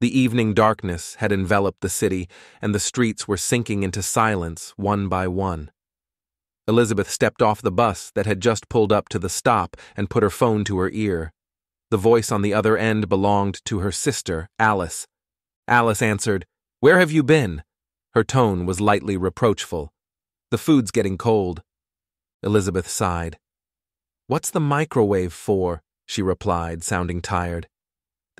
The evening darkness had enveloped the city, and the streets were sinking into silence one by one. Elizabeth stepped off the bus that had just pulled up to the stop and put her phone to her ear. The voice on the other end belonged to her sister, Alice. Alice answered, Where have you been? Her tone was lightly reproachful. The food's getting cold. Elizabeth sighed. What's the microwave for? she replied, sounding tired.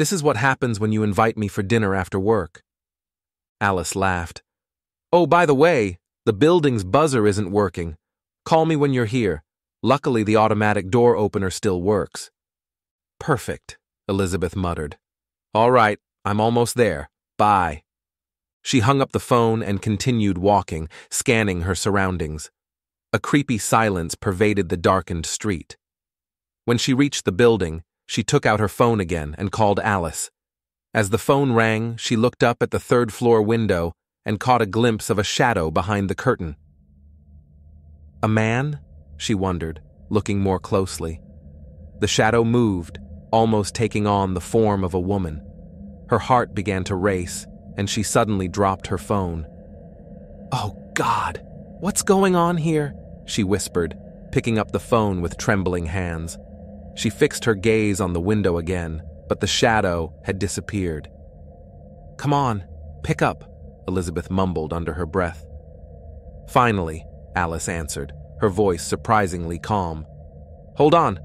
This is what happens when you invite me for dinner after work. Alice laughed. Oh, by the way, the building's buzzer isn't working. Call me when you're here. Luckily, the automatic door opener still works. Perfect, Elizabeth muttered. All right, I'm almost there. Bye. She hung up the phone and continued walking, scanning her surroundings. A creepy silence pervaded the darkened street. When she reached the building, she took out her phone again and called Alice. As the phone rang, she looked up at the third floor window and caught a glimpse of a shadow behind the curtain. A man? She wondered, looking more closely. The shadow moved, almost taking on the form of a woman. Her heart began to race, and she suddenly dropped her phone. Oh, God! What's going on here? She whispered, picking up the phone with trembling hands. She fixed her gaze on the window again, but the shadow had disappeared. Come on, pick up, Elizabeth mumbled under her breath. Finally, Alice answered, her voice surprisingly calm. Hold on,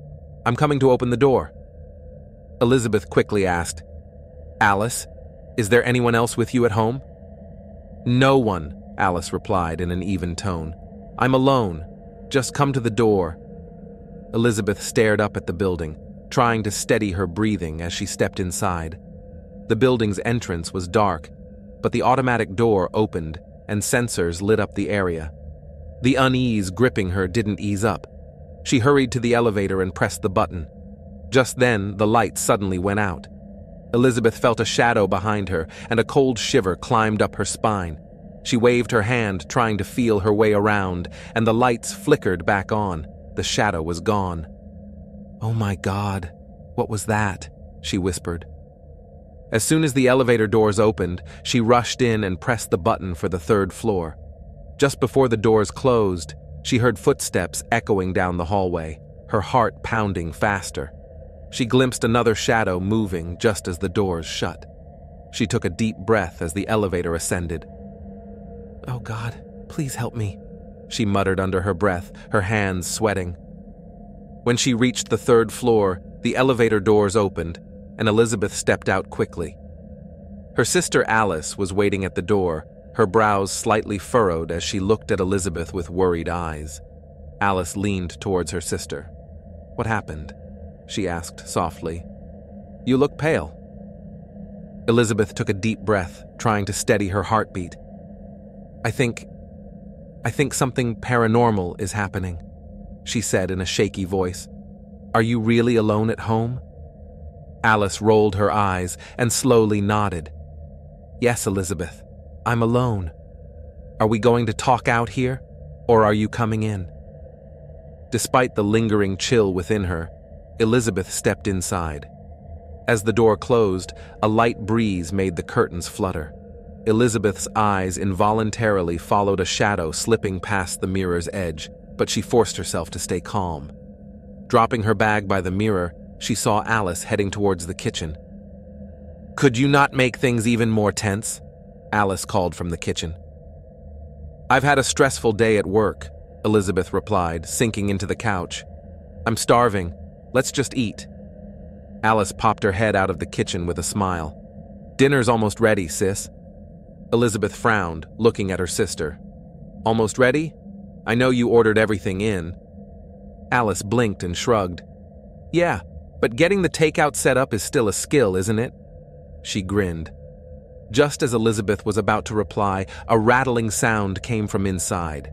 I'm coming to open the door. Elizabeth quickly asked, Alice, is there anyone else with you at home? No one, Alice replied in an even tone. I'm alone. Just come to the door. Elizabeth stared up at the building, trying to steady her breathing as she stepped inside. The building's entrance was dark, but the automatic door opened and sensors lit up the area. The unease gripping her didn't ease up. She hurried to the elevator and pressed the button. Just then, the light suddenly went out. Elizabeth felt a shadow behind her, and a cold shiver climbed up her spine. She waved her hand, trying to feel her way around, and the lights flickered back on. The shadow was gone. Oh my God, what was that? she whispered. As soon as the elevator doors opened, she rushed in and pressed the button for the third floor. Just before the doors closed, she heard footsteps echoing down the hallway, her heart pounding faster. She glimpsed another shadow moving just as the doors shut. She took a deep breath as the elevator ascended. Oh God, please help me, she muttered under her breath, her hands sweating. When she reached the third floor, the elevator doors opened, and Elizabeth stepped out quickly. Her sister Alice was waiting at the door, her brows slightly furrowed as she looked at Elizabeth with worried eyes. Alice leaned towards her sister. What happened? she asked softly. You look pale. Elizabeth took a deep breath, trying to steady her heartbeat. I think I think something paranormal is happening, she said in a shaky voice. Are you really alone at home? Alice rolled her eyes and slowly nodded. Yes, Elizabeth, I'm alone. Are we going to talk out here, or are you coming in? Despite the lingering chill within her, Elizabeth stepped inside. As the door closed, a light breeze made the curtains flutter. Elizabeth's eyes involuntarily followed a shadow slipping past the mirror's edge, but she forced herself to stay calm. Dropping her bag by the mirror, she saw Alice heading towards the kitchen. Could you not make things even more tense? Alice called from the kitchen. I've had a stressful day at work, Elizabeth replied, sinking into the couch. I'm starving. Let's just eat. Alice popped her head out of the kitchen with a smile. Dinner's almost ready, sis. Elizabeth frowned, looking at her sister. Almost ready? I know you ordered everything in. Alice blinked and shrugged. Yeah, but getting the takeout set up is still a skill, isn't it? She grinned. Just as Elizabeth was about to reply, a rattling sound came from inside.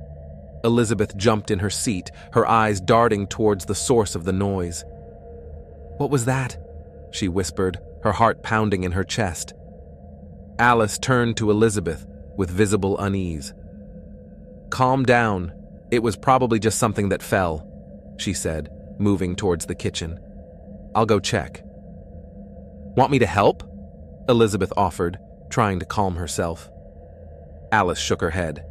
Elizabeth jumped in her seat, her eyes darting towards the source of the noise. What was that? She whispered, her heart pounding in her chest. Alice turned to Elizabeth with visible unease. Calm down. It was probably just something that fell, she said, moving towards the kitchen. I'll go check. Want me to help? Elizabeth offered, trying to calm herself. Alice shook her head.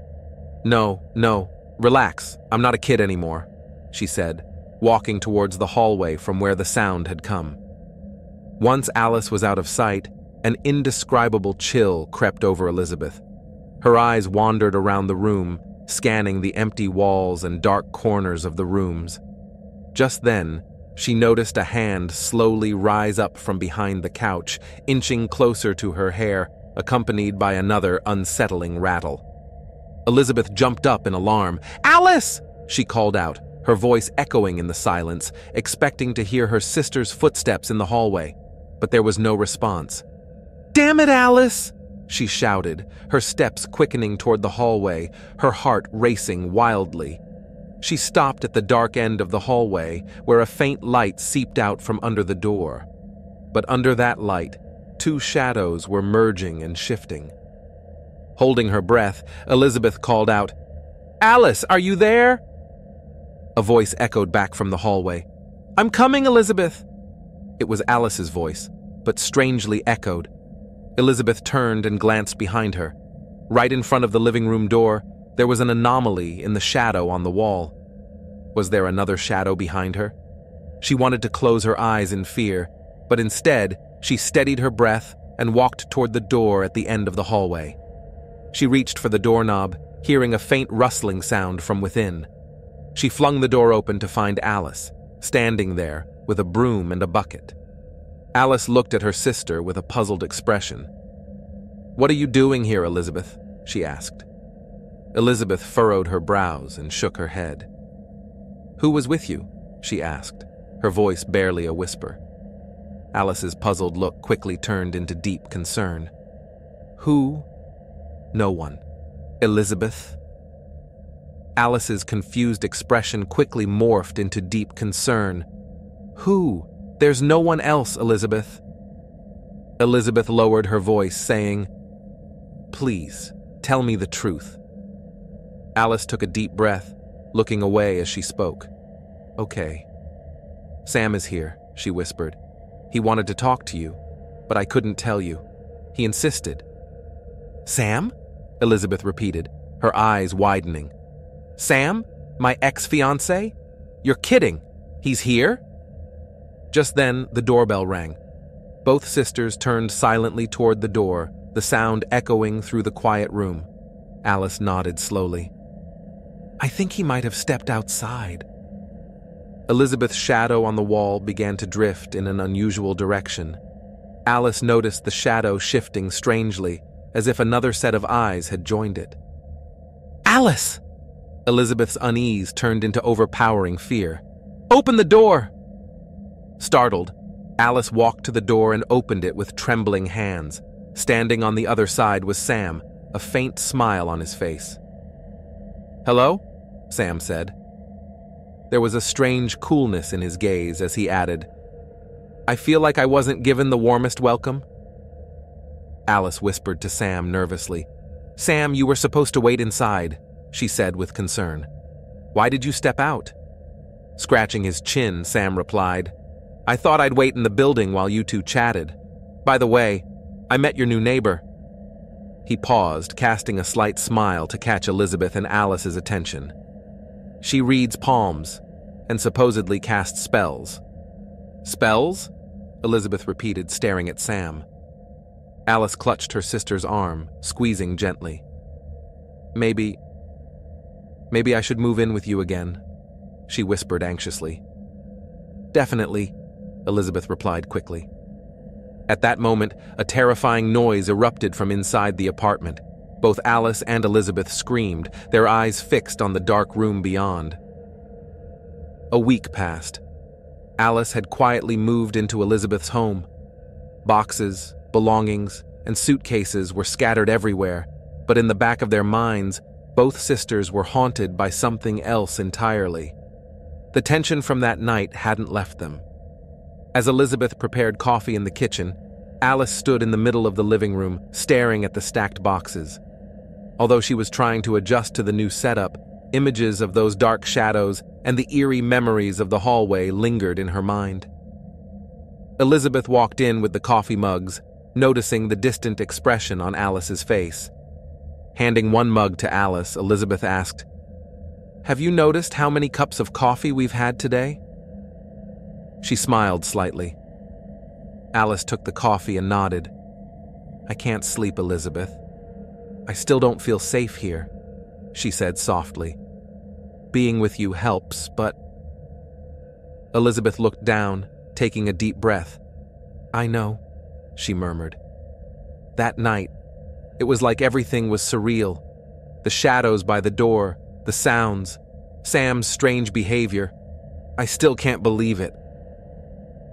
No, no, relax, I'm not a kid anymore, she said, walking towards the hallway from where the sound had come. Once Alice was out of sight, an indescribable chill crept over Elizabeth. Her eyes wandered around the room, scanning the empty walls and dark corners of the rooms. Just then, she noticed a hand slowly rise up from behind the couch, inching closer to her hair, accompanied by another unsettling rattle. Elizabeth jumped up in alarm. Alice! she called out, her voice echoing in the silence, expecting to hear her sister's footsteps in the hallway. But there was no response. Damn it, Alice! she shouted, her steps quickening toward the hallway, her heart racing wildly. She stopped at the dark end of the hallway, where a faint light seeped out from under the door. But under that light, two shadows were merging and shifting. Holding her breath, Elizabeth called out, Alice, are you there? A voice echoed back from the hallway. I'm coming, Elizabeth. It was Alice's voice, but strangely echoed. Elizabeth turned and glanced behind her. Right in front of the living room door, there was an anomaly in the shadow on the wall. Was there another shadow behind her? She wanted to close her eyes in fear, but instead, she steadied her breath and walked toward the door at the end of the hallway. She reached for the doorknob, hearing a faint rustling sound from within. She flung the door open to find Alice, standing there with a broom and a bucket. Alice looked at her sister with a puzzled expression. What are you doing here, Elizabeth? she asked. Elizabeth furrowed her brows and shook her head. Who was with you? she asked, her voice barely a whisper. Alice's puzzled look quickly turned into deep concern. Who? No one. Elizabeth? Alice's confused expression quickly morphed into deep concern. Who? There's no one else, Elizabeth. Elizabeth lowered her voice, saying, Please, tell me the truth. Alice took a deep breath, looking away as she spoke. Okay. Sam is here, she whispered. He wanted to talk to you, but I couldn't tell you. He insisted. Sam? Elizabeth repeated, her eyes widening. Sam? My ex fiance? You're kidding. He's here? Just then, the doorbell rang. Both sisters turned silently toward the door, the sound echoing through the quiet room. Alice nodded slowly. I think he might have stepped outside. Elizabeth's shadow on the wall began to drift in an unusual direction. Alice noticed the shadow shifting strangely, as if another set of eyes had joined it. Alice! Elizabeth's unease turned into overpowering fear. Open the door! Startled, Alice walked to the door and opened it with trembling hands. Standing on the other side was Sam, a faint smile on his face. Hello? Sam said. There was a strange coolness in his gaze as he added, I feel like I wasn't given the warmest welcome. Alice whispered to Sam nervously. Sam, you were supposed to wait inside, she said with concern. Why did you step out? Scratching his chin, Sam replied, I thought I'd wait in the building while you two chatted. By the way, I met your new neighbor. He paused, casting a slight smile to catch Elizabeth and Alice's attention. She reads palms and supposedly casts spells. Spells? Elizabeth repeated, staring at Sam. Alice clutched her sister's arm, squeezing gently. Maybe. Maybe I should move in with you again, she whispered anxiously. Definitely, Elizabeth replied quickly. At that moment, a terrifying noise erupted from inside the apartment. Both Alice and Elizabeth screamed, their eyes fixed on the dark room beyond. A week passed. Alice had quietly moved into Elizabeth's home. Boxes, belongings, and suitcases were scattered everywhere, but in the back of their minds, both sisters were haunted by something else entirely. The tension from that night hadn't left them. As Elizabeth prepared coffee in the kitchen, Alice stood in the middle of the living room, staring at the stacked boxes. Although she was trying to adjust to the new setup, images of those dark shadows and the eerie memories of the hallway lingered in her mind. Elizabeth walked in with the coffee mugs, noticing the distant expression on Alice's face. Handing one mug to Alice, Elizabeth asked, Have you noticed how many cups of coffee we've had today? She smiled slightly. Alice took the coffee and nodded. I can't sleep, Elizabeth. I still don't feel safe here, she said softly. Being with you helps, but. Elizabeth looked down, taking a deep breath. I know, she murmured. That night, it was like everything was surreal. The shadows by the door, the sounds, Sam's strange behavior. I still can't believe it.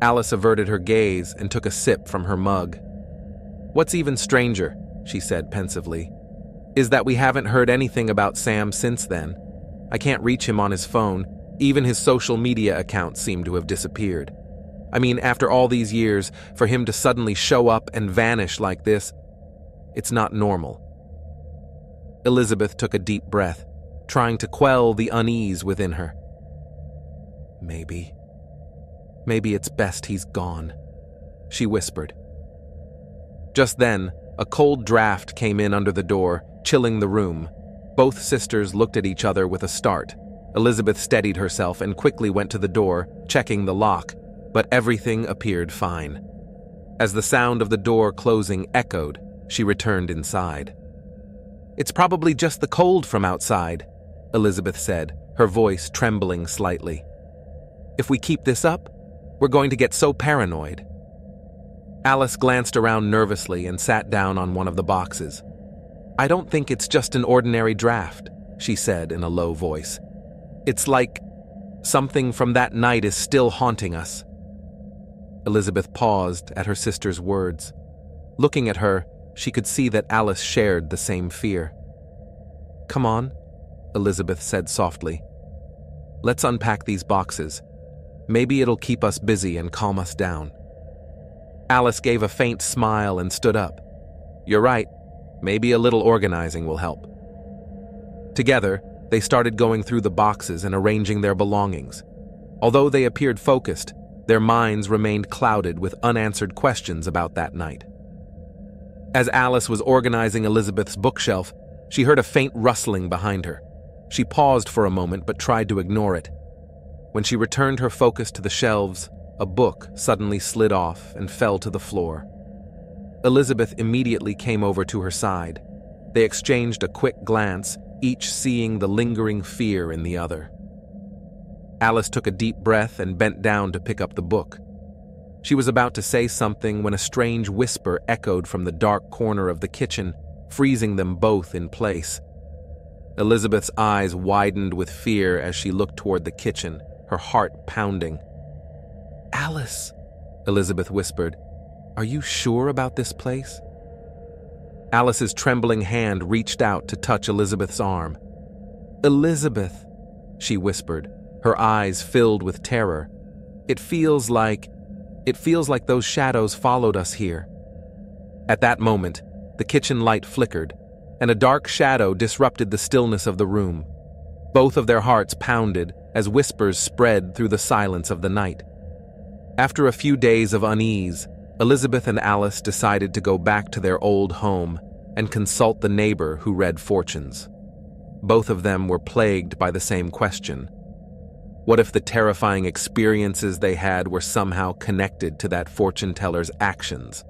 Alice averted her gaze and took a sip from her mug. What's even stranger, she said pensively, is that we haven't heard anything about Sam since then. I can't reach him on his phone, even his social media accounts seem to have disappeared. I mean, after all these years, for him to suddenly show up and vanish like this, it's not normal. Elizabeth took a deep breath, trying to quell the unease within her. Maybe. Maybe it's best he's gone, she whispered. Just then, a cold draft came in under the door, chilling the room. Both sisters looked at each other with a start. Elizabeth steadied herself and quickly went to the door, checking the lock, but everything appeared fine. As the sound of the door closing echoed, she returned inside. It's probably just the cold from outside, Elizabeth said, her voice trembling slightly. If we keep this up, we're going to get so paranoid. Alice glanced around nervously and sat down on one of the boxes. I don't think it's just an ordinary draft, she said in a low voice. It's like something from that night is still haunting us. Elizabeth paused at her sister's words. Looking at her, she could see that Alice shared the same fear. Come on, Elizabeth said softly. Let's unpack these boxes. Maybe it'll keep us busy and calm us down. Alice gave a faint smile and stood up. You're right. Maybe a little organizing will help. Together, they started going through the boxes and arranging their belongings. Although they appeared focused, their minds remained clouded with unanswered questions about that night. As Alice was organizing Elizabeth's bookshelf, she heard a faint rustling behind her. She paused for a moment but tried to ignore it. When she returned her focus to the shelves, a book suddenly slid off and fell to the floor. Elizabeth immediately came over to her side. They exchanged a quick glance, each seeing the lingering fear in the other. Alice took a deep breath and bent down to pick up the book. She was about to say something when a strange whisper echoed from the dark corner of the kitchen, freezing them both in place. Elizabeth's eyes widened with fear as she looked toward the kitchen, her heart pounding. Alice, Elizabeth whispered, are you sure about this place? Alice's trembling hand reached out to touch Elizabeth's arm. Elizabeth, she whispered, her eyes filled with terror. It feels like. It feels like those shadows followed us here. At that moment, the kitchen light flickered, and a dark shadow disrupted the stillness of the room. Both of their hearts pounded as whispers spread through the silence of the night. After a few days of unease, Elizabeth and Alice decided to go back to their old home and consult the neighbor who read fortunes. Both of them were plagued by the same question what if the terrifying experiences they had were somehow connected to that fortune teller's actions?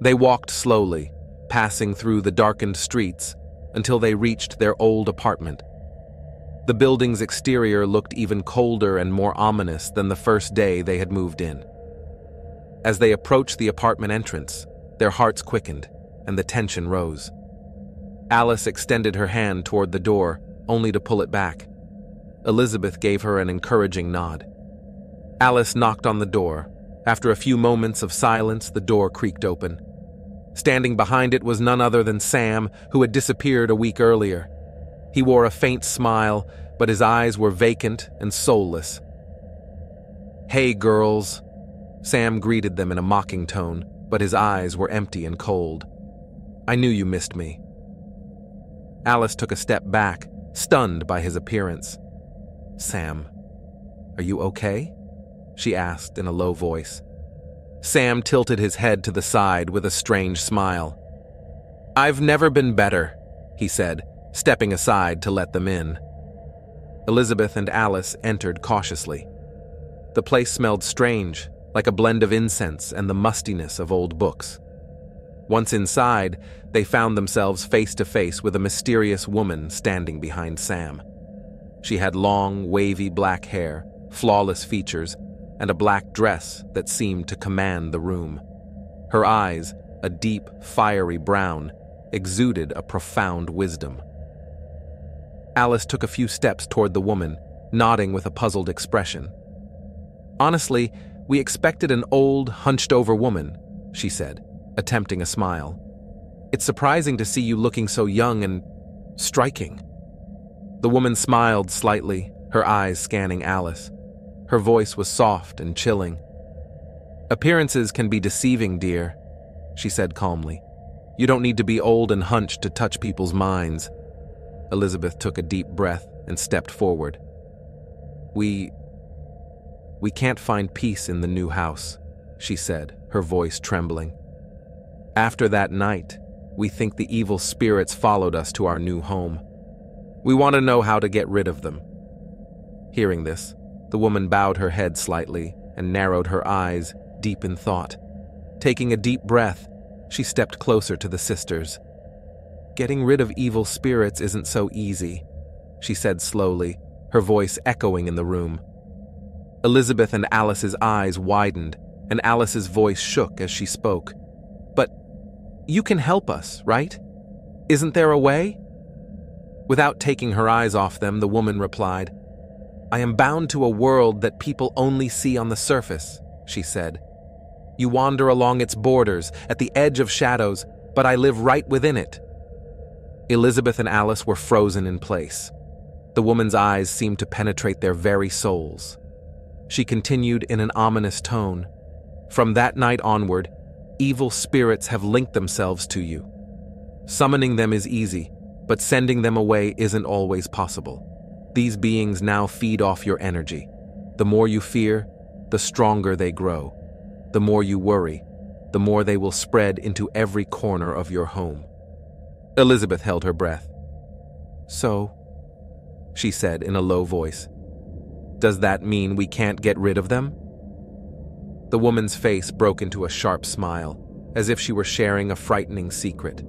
They walked slowly, passing through the darkened streets until they reached their old apartment. The building's exterior looked even colder and more ominous than the first day they had moved in. As they approached the apartment entrance, their hearts quickened and the tension rose. Alice extended her hand toward the door, only to pull it back. Elizabeth gave her an encouraging nod. Alice knocked on the door. After a few moments of silence, the door creaked open. Standing behind it was none other than Sam, who had disappeared a week earlier. He wore a faint smile, but his eyes were vacant and soulless. Hey, girls. Sam greeted them in a mocking tone, but his eyes were empty and cold. I knew you missed me. Alice took a step back, stunned by his appearance. Sam, are you okay? She asked in a low voice. Sam tilted his head to the side with a strange smile. I've never been better, he said, stepping aside to let them in. Elizabeth and Alice entered cautiously. The place smelled strange, like a blend of incense and the mustiness of old books. Once inside, they found themselves face to face with a mysterious woman standing behind Sam. She had long, wavy black hair, flawless features, and a black dress that seemed to command the room. Her eyes, a deep, fiery brown, exuded a profound wisdom. Alice took a few steps toward the woman, nodding with a puzzled expression. Honestly, we expected an old, hunched over woman, she said, attempting a smile. It's surprising to see you looking so young and striking. The woman smiled slightly, her eyes scanning Alice. Her voice was soft and chilling. Appearances can be deceiving, dear, she said calmly. You don't need to be old and hunched to touch people's minds. Elizabeth took a deep breath and stepped forward. We. We can't find peace in the new house, she said, her voice trembling. After that night, we think the evil spirits followed us to our new home. We want to know how to get rid of them. Hearing this, the woman bowed her head slightly and narrowed her eyes, deep in thought. Taking a deep breath, she stepped closer to the sisters. Getting rid of evil spirits isn't so easy, she said slowly, her voice echoing in the room. Elizabeth and Alice's eyes widened, and Alice's voice shook as she spoke. But you can help us, right? Isn't there a way? Without taking her eyes off them, the woman replied, I am bound to a world that people only see on the surface, she said. You wander along its borders, at the edge of shadows, but I live right within it. Elizabeth and Alice were frozen in place. The woman's eyes seemed to penetrate their very souls. She continued in an ominous tone. From that night onward, evil spirits have linked themselves to you. Summoning them is easy, but sending them away isn't always possible. These beings now feed off your energy. The more you fear, the stronger they grow. The more you worry, the more they will spread into every corner of your home. Elizabeth held her breath. So, she said in a low voice, does that mean we can't get rid of them? The woman's face broke into a sharp smile, as if she were sharing a frightening secret.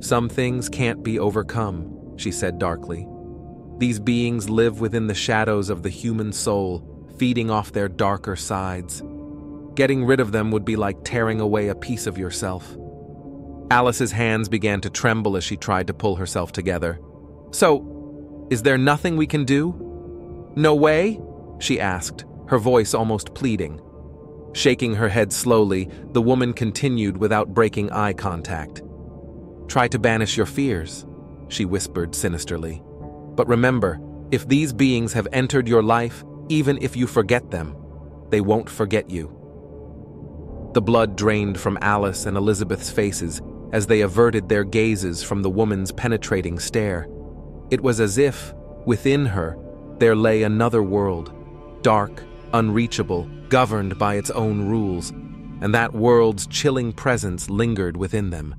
Some things can't be overcome, she said darkly. These beings live within the shadows of the human soul, feeding off their darker sides. Getting rid of them would be like tearing away a piece of yourself. Alice's hands began to tremble as she tried to pull herself together. So, is there nothing we can do? No way? she asked, her voice almost pleading. Shaking her head slowly, the woman continued without breaking eye contact. Try to banish your fears, she whispered sinisterly. But remember, if these beings have entered your life, even if you forget them, they won't forget you. The blood drained from Alice and Elizabeth's faces as they averted their gazes from the woman's penetrating stare. It was as if, within her, there lay another world, dark, unreachable, governed by its own rules, and that world's chilling presence lingered within them,